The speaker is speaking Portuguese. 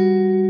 Música